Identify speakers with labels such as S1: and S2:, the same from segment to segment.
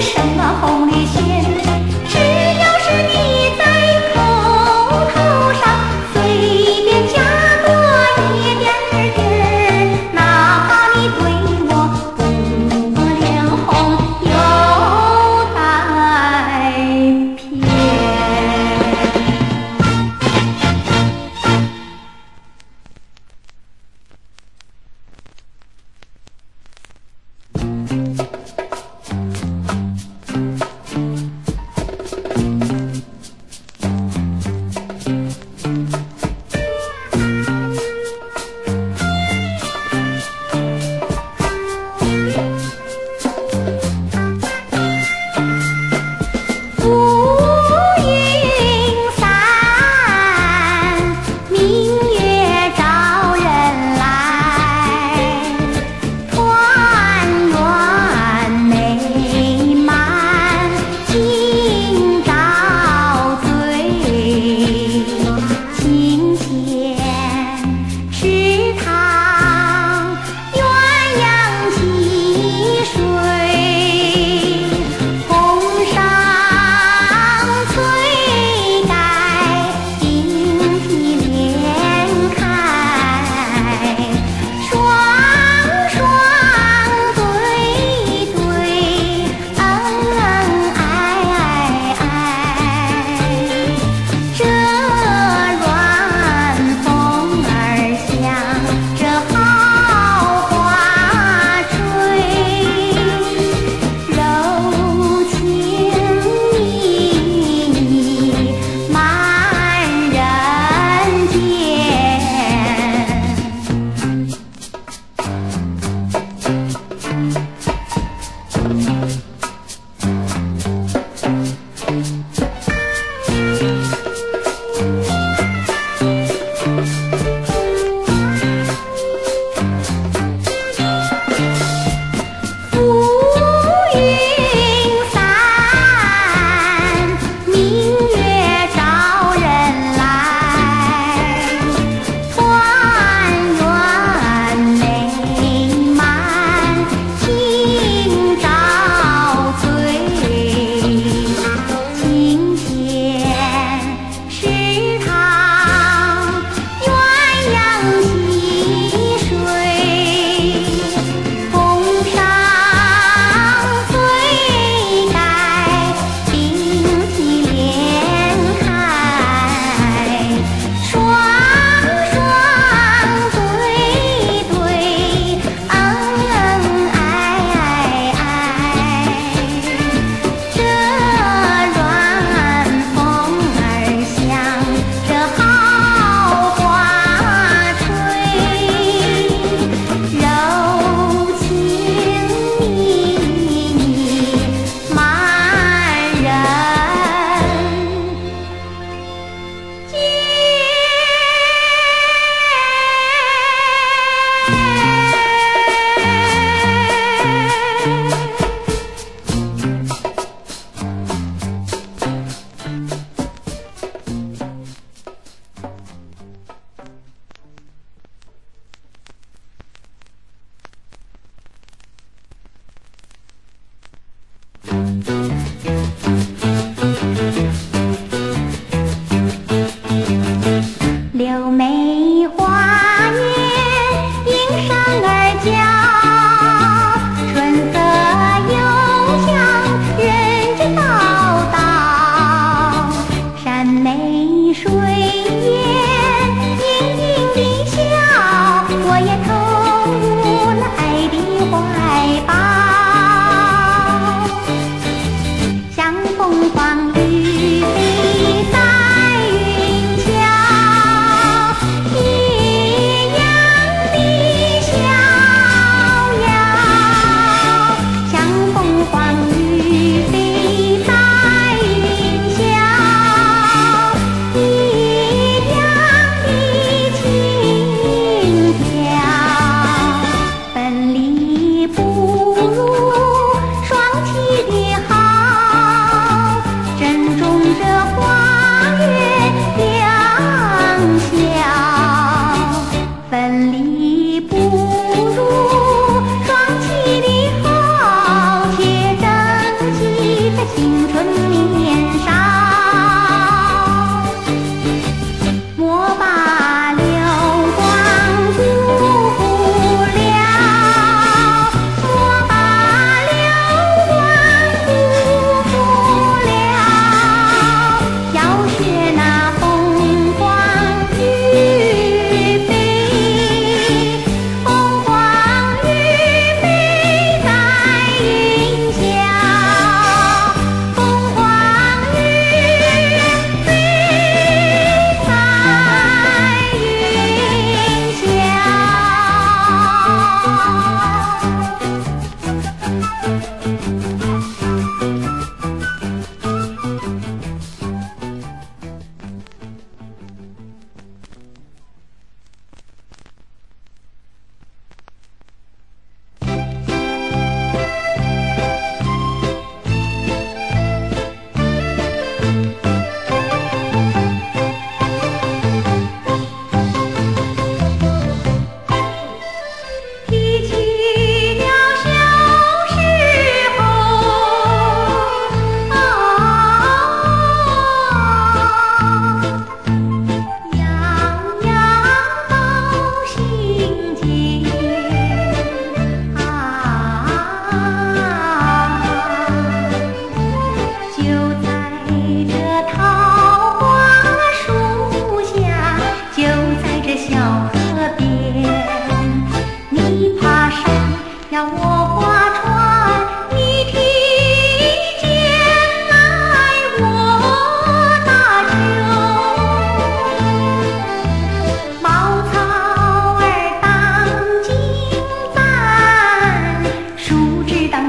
S1: 什么红绿线？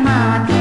S1: My.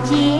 S1: 街。